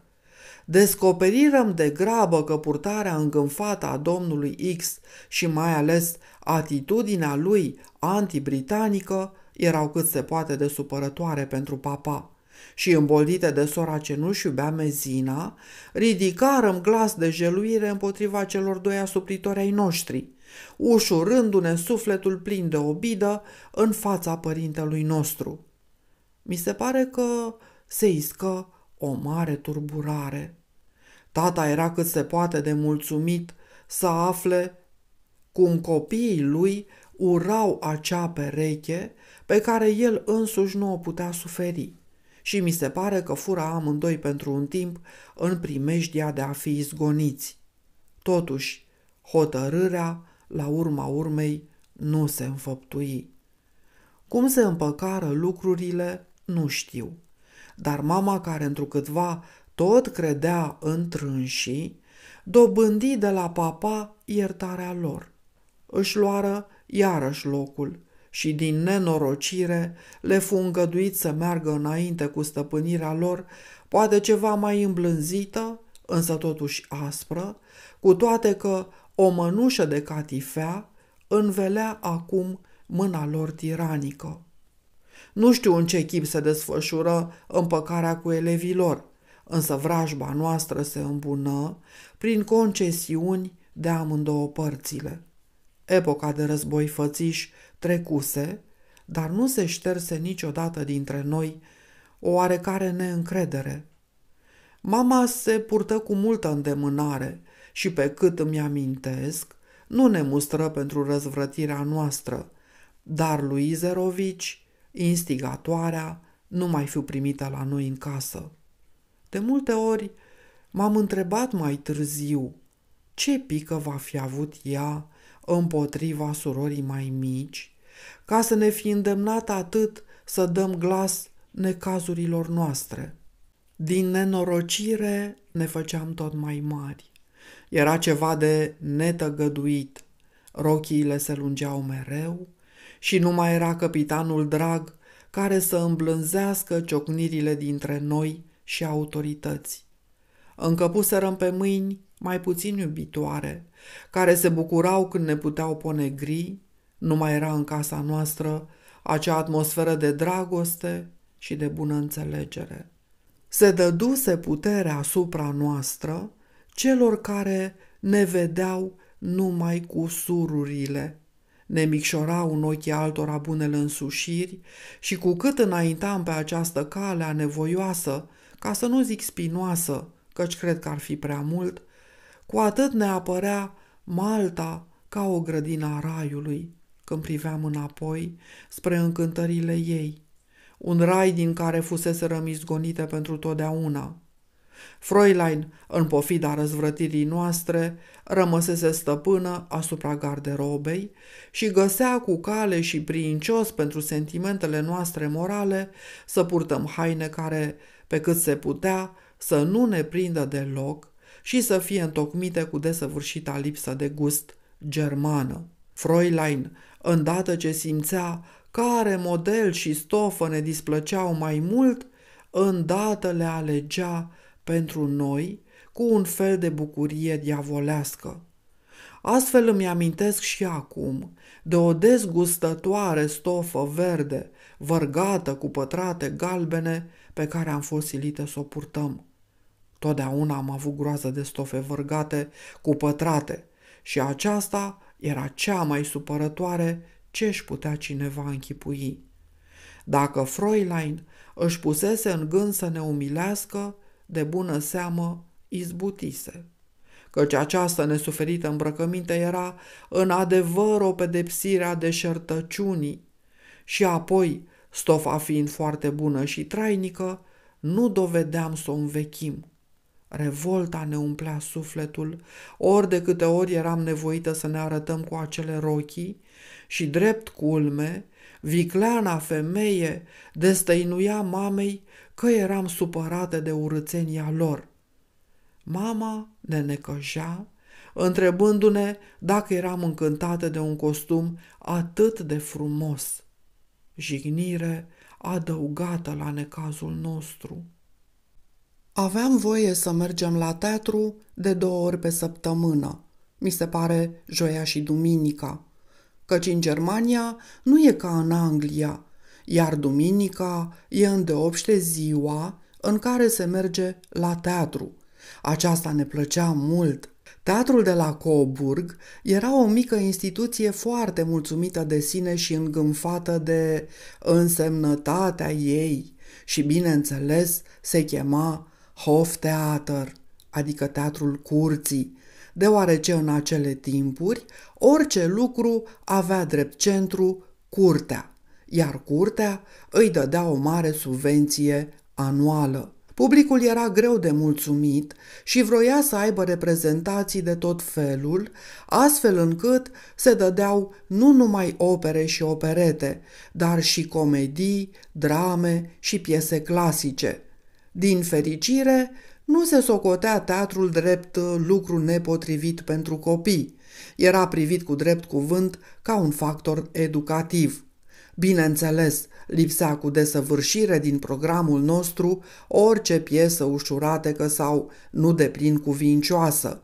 Descoperirăm de grabă că purtarea îngânfată a domnului X și mai ales atitudinea lui antibritanică erau cât se poate de supărătoare pentru papa și îmboldite de sora ce nu-și iubea mezina, ridicarăm glas de jeluire împotriva celor doi asupritori ai noștri, ușurându-ne sufletul plin de obidă în fața părintelui nostru. Mi se pare că se iscă o mare turburare. Tata era cât se poate de mulțumit să afle cum copiii lui urau acea pereche pe care el însuși nu o putea suferi și mi se pare că fura amândoi pentru un timp în primejdia de a fi izgoniți. Totuși, hotărârea, la urma urmei, nu se înfăptui. Cum se împăcară lucrurile, nu știu. Dar mama care întrucâtva tot credea în trânșii, dobândi de la papa iertarea lor. Își luară iarăși locul și din nenorocire le fu îngăduit să meargă înainte cu stăpânirea lor, poate ceva mai îmblânzită, însă totuși aspră, cu toate că o mănușă de catifea învelea acum mâna lor tiranică. Nu știu în ce chip se desfășură împăcarea cu elevii lor, însă vrajba noastră se îmbună prin concesiuni de amândouă părțile. Epoca de război fățiș trecuse, dar nu se șterse niciodată dintre noi o oarecare neîncredere. Mama se purtă cu multă îndemânare și pe cât îmi amintesc, nu ne mustră pentru răzvrătirea noastră, dar lui Zerovici, instigatoarea, nu mai fiu primită la noi în casă. De multe ori m-am întrebat mai târziu ce pică va fi avut ea împotriva surorii mai mici, ca să ne fi îndemnat atât să dăm glas necazurilor noastre. Din nenorocire ne făceam tot mai mari. Era ceva de netăgăduit. Rochiile se lungeau mereu și nu mai era capitanul drag care să îmblânzească ciocnirile dintre noi și autorități. Încă puserăm pe mâini mai puțin iubitoare, care se bucurau când ne puteau pune gri, nu mai era în casa noastră acea atmosferă de dragoste și de bună înțelegere. Se dăduse puterea asupra noastră celor care ne vedeau numai cu sururile, ne micșorau în ochii altora bunele însușiri și cu cât înaintam pe această cale anevoioasă, ca să nu zic spinoasă, căci cred că ar fi prea mult, cu atât ne apărea Malta ca o grădină a raiului, când priveam înapoi spre încântările ei, un rai din care fusese rămizgonite pentru totdeauna. Fräulein, în pofida răzvrătirii noastre, rămăsese stăpână asupra garderobei și găsea cu cale și princios pentru sentimentele noastre morale să purtăm haine care, pe cât se putea, să nu ne prindă deloc și să fie întocmite cu desăvârșita lipsă de gust germană. Fräulein, îndată ce simțea care model și stofă ne displăceau mai mult, îndată le alegea pentru noi cu un fel de bucurie diavolească. Astfel îmi amintesc și acum de o dezgustătoare stofă verde, vărgată cu pătrate galbene, pe care am fost silită să o purtăm. Totdeauna am avut groază de stofe vărgate cu pătrate și aceasta era cea mai supărătoare ce își putea cineva închipui. Dacă Fräulein își pusese în gând să ne umilească, de bună seamă izbutise. căci această nesuferită îmbrăcăminte era în adevăr o pedepsire a deșertăciunii. Și apoi, stofa fiind foarte bună și trainică, nu dovedeam să o învechim. Revolta ne umplea sufletul, ori de câte ori eram nevoită să ne arătăm cu acele rochii și drept culme, vicleana femeie destăinuia mamei că eram supărate de urățenia lor. Mama ne necăjea, întrebându-ne dacă eram încântate de un costum atât de frumos. Jignire adăugată la necazul nostru. Aveam voie să mergem la teatru de două ori pe săptămână, mi se pare joia și duminica, căci în Germania nu e ca în Anglia, iar duminica e îndeopște ziua în care se merge la teatru. Aceasta ne plăcea mult. Teatrul de la Coburg era o mică instituție foarte mulțumită de sine și îngânfată de însemnătatea ei și, bineînțeles, se chema Hoftheater, adică teatrul curții, deoarece în acele timpuri orice lucru avea drept centru curtea, iar curtea îi dădea o mare subvenție anuală. Publicul era greu de mulțumit și vroia să aibă reprezentații de tot felul, astfel încât se dădeau nu numai opere și operete, dar și comedii, drame și piese clasice. Din fericire, nu se socotea teatrul drept lucru nepotrivit pentru copii. Era privit cu drept cuvânt ca un factor educativ. Bineînțeles, lipsea cu desăvârșire din programul nostru orice piesă ușuratecă sau nu de plin cuvincioasă.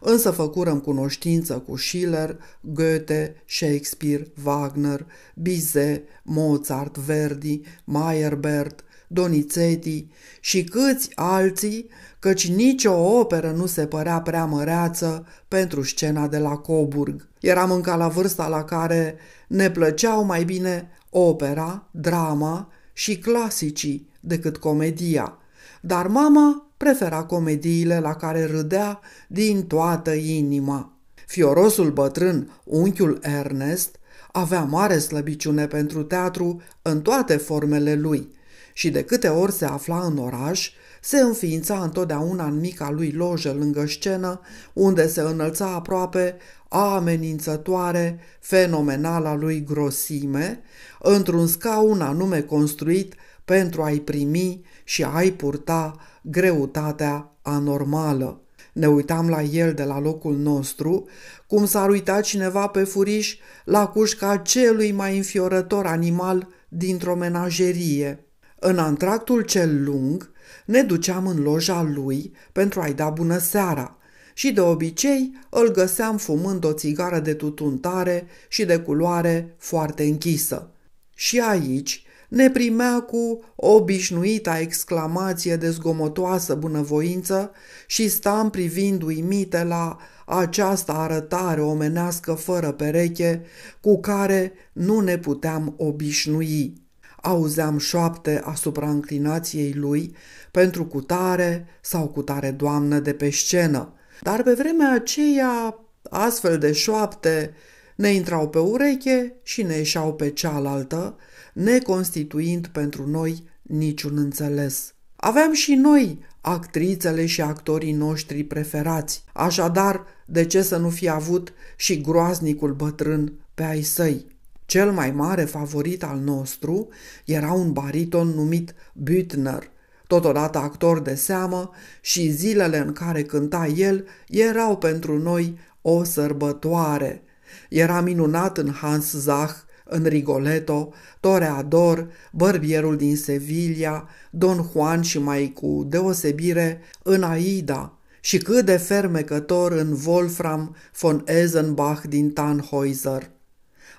Însă făcurăm cunoștință cu Schiller, Goethe, Shakespeare, Wagner, Bizet, Mozart, Verdi, Meyerbeer, Donizetti și câți alții, căci nicio operă nu se părea prea măreață pentru scena de la Coburg. Eram încă la vârsta la care ne plăceau mai bine opera, drama și clasicii decât comedia, dar mama prefera comediile la care râdea din toată inima. Fiorosul bătrân, unchiul Ernest, avea mare slăbiciune pentru teatru în toate formele lui și de câte ori se afla în oraș, se înființa întotdeauna în mica lui lojă lângă scenă, unde se înălța aproape amenințătoare, fenomenala lui grosime, într-un scaun anume construit pentru a-i primi și a-i purta greutatea anormală. Ne uitam la el de la locul nostru, cum s-ar uita cineva pe furiș la cușca celui mai înfiorător animal dintr-o menagerie. În antractul cel lung ne duceam în loja lui pentru a-i da bună seara și de obicei îl găseam fumând o țigară de tutun tare și de culoare foarte închisă. Și aici ne primea cu obișnuita exclamație de zgomotoasă bunăvoință și stam privind uimite la această arătare omenească fără pereche cu care nu ne puteam obișnui. Auzeam șoapte asupra înclinației lui pentru cutare sau cutare doamnă de pe scenă, dar pe vremea aceea astfel de șoapte ne intrau pe ureche și ne ieșeau pe cealaltă, neconstituind pentru noi niciun înțeles. Aveam și noi actrițele și actorii noștri preferați, așadar de ce să nu fi avut și groaznicul bătrân pe ai săi? Cel mai mare favorit al nostru era un bariton numit Büttner, totodată actor de seamă și zilele în care cânta el erau pentru noi o sărbătoare. Era minunat în Hans Zach, în Rigoletto, Toreador, Bărbierul din Sevilla, Don Juan și mai cu deosebire în Aida și cât de fermecător în Wolfram von Eisenbach din Tannhäuser.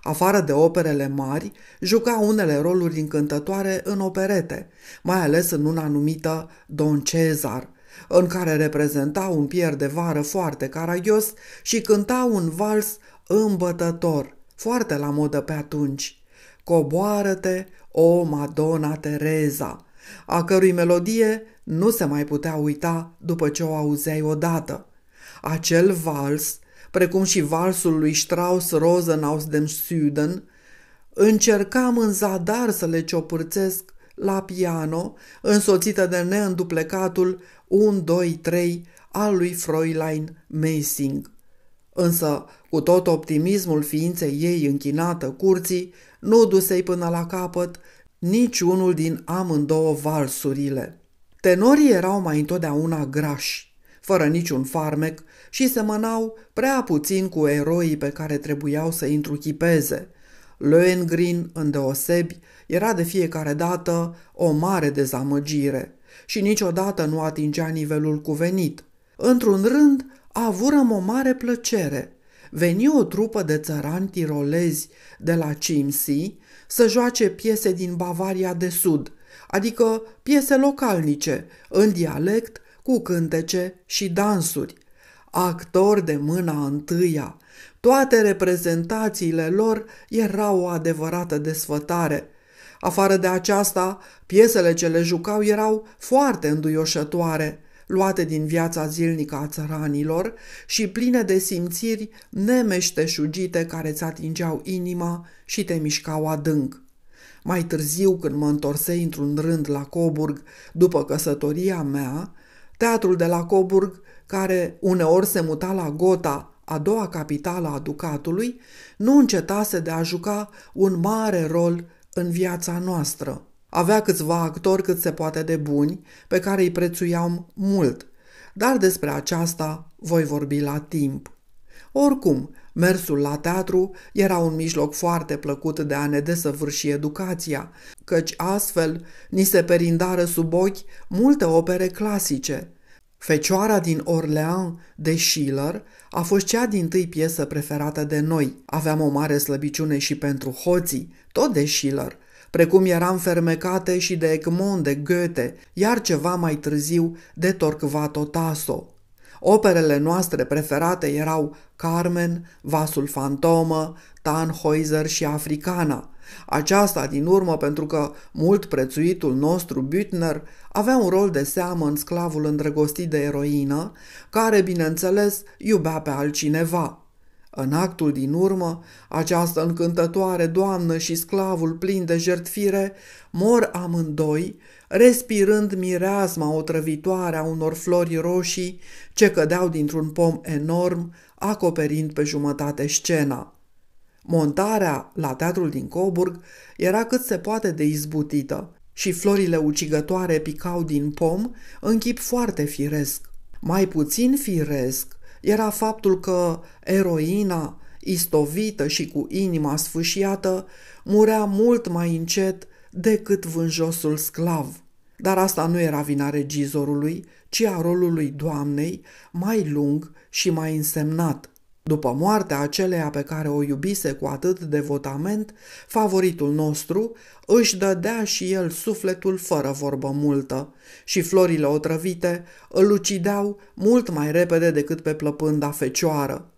Afară de operele mari, juca unele roluri încântătoare în operete, mai ales în una numită Don Cezar, în care reprezenta un pier de vară foarte caragios și cânta un vals îmbătător, foarte la modă pe atunci. Coboară-te, o Madonna Teresa, a cărui melodie nu se mai putea uita după ce o auzeai odată. Acel vals, precum și valsul lui Strauss Rosen aus dem Süden, încercam în zadar să le ciopârțesc la piano, însoțită de neînduplecatul 1, 2, 3 al lui Fräulein Messing. Însă, cu tot optimismul ființei ei închinată curții, nu dusei până la capăt niciunul din amândouă valsurile. Tenorii erau mai întotdeauna grași, fără niciun farmec și semănau prea puțin cu eroii pe care trebuiau să întruchipeze. Lohengrin, îndeosebi, era de fiecare dată o mare dezamăgire și niciodată nu atingea nivelul cuvenit. Într-un rând, avurăm o mare plăcere. Veni o trupă de țărani tirolezi de la Cimsi să joace piese din Bavaria de Sud, adică piese localnice, în dialect, cu cântece și dansuri. Actori de mâna întâia, toate reprezentațiile lor erau o adevărată desfătare. Afară de aceasta, piesele ce le jucau erau foarte înduioșătoare, luate din viața zilnică a țăranilor și pline de simțiri nemeșteșugite care ți atingeau inima și te mișcau adânc. Mai târziu, când mă întorsei într-un rând la Coburg, după căsătoria mea, teatrul de la Coburg, care uneori se muta la Gota, a doua capitală a ducatului, nu încetase de a juca un mare rol în viața noastră. Avea câțiva actori cât se poate de buni, pe care îi prețuiam mult, dar despre aceasta voi vorbi la timp. Oricum, mersul la teatru era un mijloc foarte plăcut de a ne desăvârși educația, căci astfel ni se perindară sub ochi multe opere clasice. Fecioara din Orleans de Schiller a fost cea din tâi piesă preferată de noi. Aveam o mare slăbiciune și pentru hoții, tot de Schiller, precum eram fermecate și de Egmont de Goethe, iar ceva mai târziu de Torquato Tasso. Operele noastre preferate erau Carmen, Vasul Fantomă, Tannhäuser și Africana. Aceasta din urmă pentru că mult prețuitul nostru Büttner avea un rol de seamă în sclavul îndrăgostit de eroină, care, bineînțeles, iubea pe altcineva. În actul din urmă, această încântătoare doamnă și sclavul plin de jertfire mor amândoi, respirând mireasma otrăvitoare a unor flori roșii ce cădeau dintr-un pom enorm, acoperind pe jumătate scena. Montarea la teatrul din Coburg era cât se poate de izbutită și florile ucigătoare picau din pom în chip foarte firesc. Mai puțin firesc era faptul că eroina, istovită și cu inima sfâșiată, murea mult mai încet decât vânjosul sclav. Dar asta nu era vina regizorului, ci a rolului doamnei, mai lung și mai însemnat. După moartea aceleia pe care o iubise cu atât de votament, favoritul nostru își dădea și el sufletul fără vorbă multă și florile otrăvite îl ucideau mult mai repede decât pe plăpânda fecioară.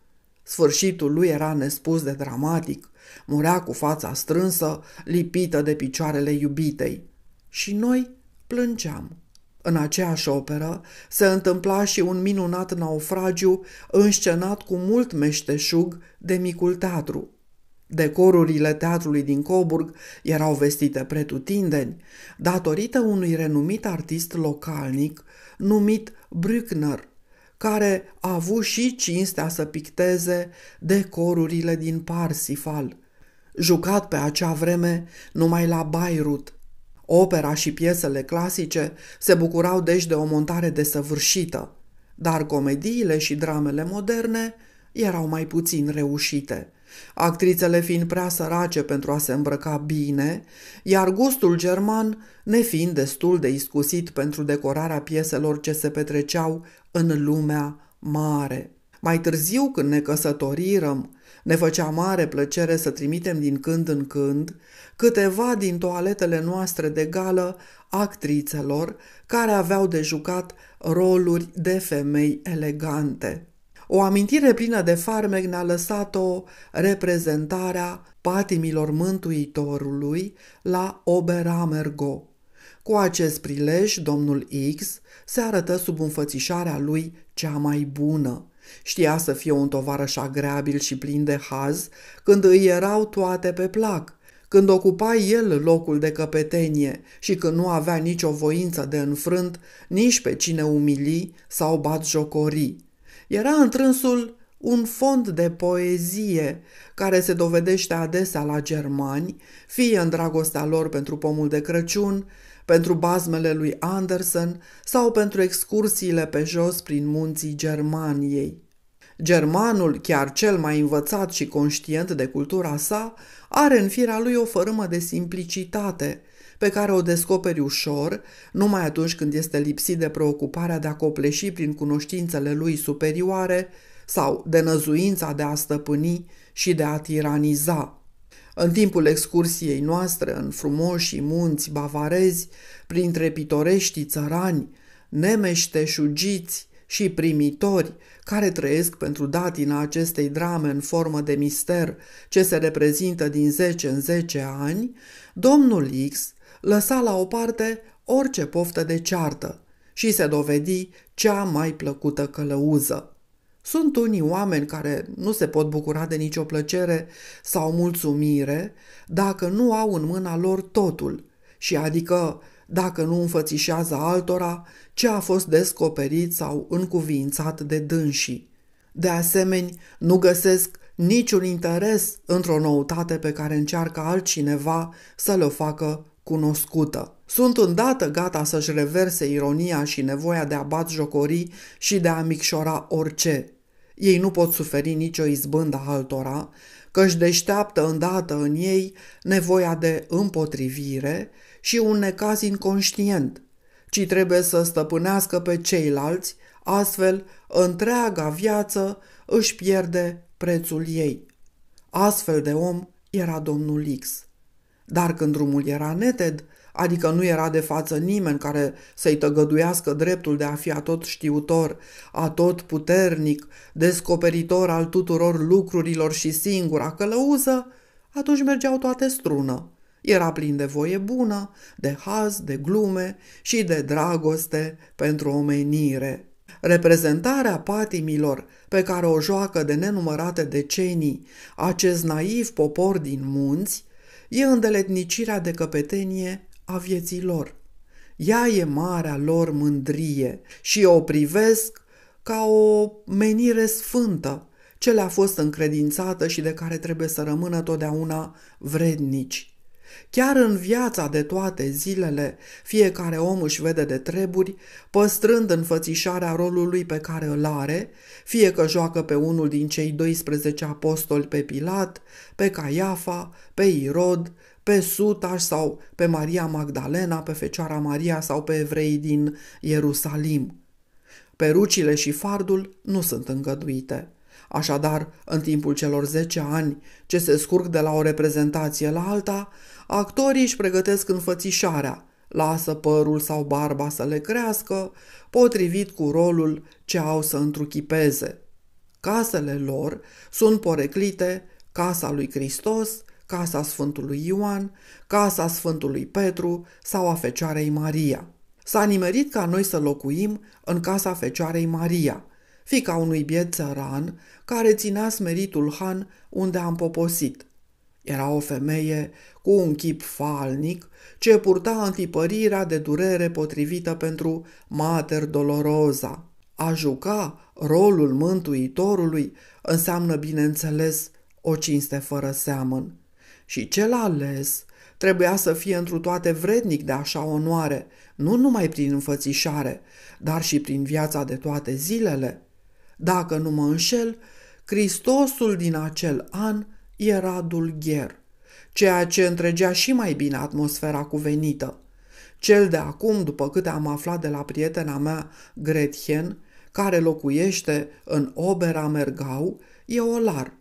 Sfârșitul lui era nespus de dramatic. Murea cu fața strânsă, lipită de picioarele iubitei. Și noi plângeam. În aceeași operă se întâmpla și un minunat naufragiu înscenat cu mult meșteșug de micul teatru. Decorurile teatrului din Coburg erau vestite pretutindeni, datorită unui renumit artist localnic numit Brückner, care a avut și cinstea să picteze decorurile din Parsifal, jucat pe acea vreme numai la Bayreuth, Opera și piesele clasice se bucurau deci de o montare desăvârșită, dar comediile și dramele moderne erau mai puțin reușite, actrițele fiind prea sărace pentru a se îmbrăca bine, iar gustul german nefiind destul de iscusit pentru decorarea pieselor ce se petreceau în lumea mare. Mai târziu, când ne căsătorirăm, ne făcea mare plăcere să trimitem din când în când câteva din toaletele noastre de gală actrițelor care aveau de jucat roluri de femei elegante. O amintire plină de farmec ne-a lăsat-o reprezentarea patimilor Mântuitorului la Oberamergo. Cu acest prilej, domnul X se arătă sub înfățișarea lui cea mai bună Știa să fie un tovarăș agreabil și plin de haz când îi erau toate pe plac, când ocupa el locul de căpetenie și când nu avea nicio voință de înfrânt, nici pe cine umili sau bat jocori. Era întrânsul un fond de poezie care se dovedește adesea la germani, fie în dragostea lor pentru pomul de Crăciun, pentru bazmele lui Andersen sau pentru excursiile pe jos prin munții Germaniei. Germanul, chiar cel mai învățat și conștient de cultura sa, are în firea lui o fărâmă de simplicitate, pe care o descoperi ușor, numai atunci când este lipsit de preocuparea de a copleși prin cunoștințele lui superioare sau de năzuința de a stăpâni și de a tiraniza. În timpul excursiei noastre în frumoși munți bavarezi, printre pitoreștii țărani, nemeșteșugiți și primitori, care trăiesc pentru datina acestei drame în formă de mister ce se reprezintă din 10 în 10 ani, domnul X lăsa la o parte orice poftă de ceartă și se dovedi cea mai plăcută călăuză. Sunt unii oameni care nu se pot bucura de nicio plăcere sau mulțumire dacă nu au în mâna lor totul, și adică dacă nu înfățișează altora ce a fost descoperit sau încuvințat de dânsii. De asemenea, nu găsesc niciun interes într-o noutate pe care încearcă altcineva să le facă cunoscută. Sunt îndată gata să-și reverse ironia și nevoia de a bat jocorii și de a micșora orice. Ei nu pot suferi nicio izbândă altora, că își deșteaptă îndată în ei nevoia de împotrivire și un necaz inconștient, ci trebuie să stăpânească pe ceilalți, astfel întreaga viață își pierde prețul ei. Astfel de om era domnul X. Dar când drumul era neted, adică nu era de față nimeni care să-i tăgăduiască dreptul de a fi atot știutor, atot puternic, descoperitor al tuturor lucrurilor și singura călăuză, atunci mergeau toate strună. Era plin de voie bună, de haz, de glume și de dragoste pentru omenire. Reprezentarea patimilor pe care o joacă de nenumărate decenii acest naiv popor din munți e îndeletnicirea de căpetenie a vieții lor. Ea e marea lor mândrie și o privesc ca o menire sfântă, ce le-a fost încredințată și de care trebuie să rămână totdeauna vrednici. Chiar în viața de toate zilele, fiecare om își vede de treburi, păstrând înfățișarea rolului pe care îl are, fie că joacă pe unul din cei 12 apostoli pe Pilat, pe Caiafa, pe Irod, pe Sutaș sau pe Maria Magdalena, pe Fecioara Maria sau pe evrei din Ierusalim. Perucile și fardul nu sunt îngăduite. Așadar, în timpul celor 10 ani ce se scurg de la o reprezentație la alta, actorii își pregătesc înfățișarea, lasă părul sau barba să le crească, potrivit cu rolul ce au să întruchipeze. Casele lor sunt poreclite casa lui Hristos, casa Sfântului Ioan, casa Sfântului Petru sau a Fecioarei Maria. S-a nimerit ca noi să locuim în casa Fecioarei Maria, fica unui biet țăran care ținea smeritul han unde am poposit. Era o femeie cu un chip falnic ce purta antipărirea de durere potrivită pentru Mater Dolorosa. A juca rolul mântuitorului înseamnă, bineînțeles, o cinste fără seamăn. Și cel ales trebuia să fie întru toate vrednic de așa onoare, nu numai prin înfățișare, dar și prin viața de toate zilele. Dacă nu mă înșel, Hristosul din acel an era dulgher, ceea ce întregea și mai bine atmosfera cuvenită. Cel de acum, după câte am aflat de la prietena mea, Gretchen, care locuiește în Obera Mergau, e olar.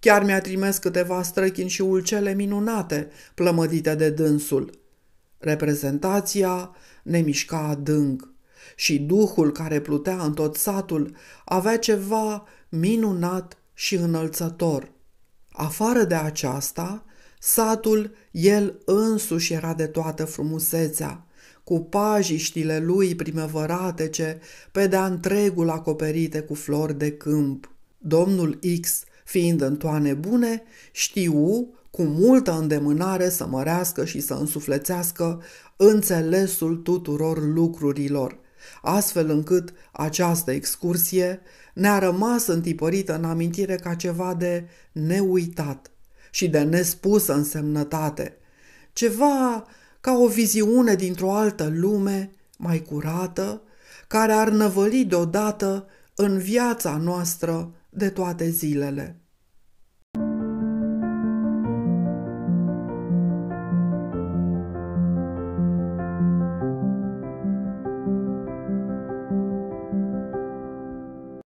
Chiar mi-a trimis câteva străchini și ulcele minunate, plămădite de dânsul. Reprezentația ne mișca adânc și duhul care plutea în tot satul avea ceva minunat și înălțător. Afară de aceasta, satul el însuși era de toată frumusețea, cu pajiștile lui primăvăratece, pe de-a întregul acoperite cu flori de câmp. Domnul X, fiind în toane bune, știu cu multă îndemânare să mărească și să însuflețească înțelesul tuturor lucrurilor, astfel încât această excursie ne-a rămas întipărită în amintire ca ceva de neuitat și de nespusă însemnătate, ceva ca o viziune dintr-o altă lume mai curată, care ar năvăli deodată în viața noastră de toate zilele.